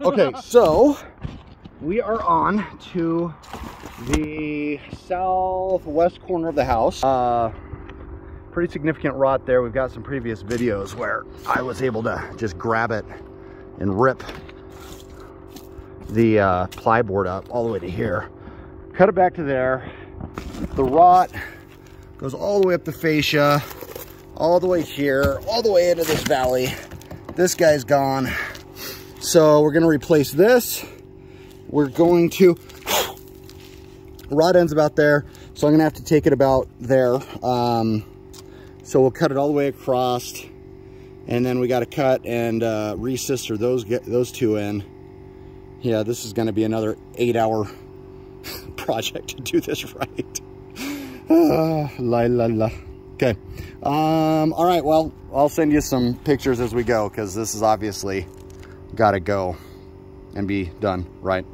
Okay, so we are on to the southwest corner of the house. Uh, pretty significant rot there. We've got some previous videos where I was able to just grab it and rip the uh, plyboard up all the way to here. Cut it back to there. The rot goes all the way up the fascia, all the way here, all the way into this valley. This guy's gone. So we're gonna replace this. We're going to, rod ends about there. So I'm gonna have to take it about there. Um, so we'll cut it all the way across and then we got to cut and uh, re-sister those those two in. Yeah, this is going to be another eight hour project to do this right. Uh, la la la. Okay. Um, all right. Well, I'll send you some pictures as we go because this is obviously got to go and be done right.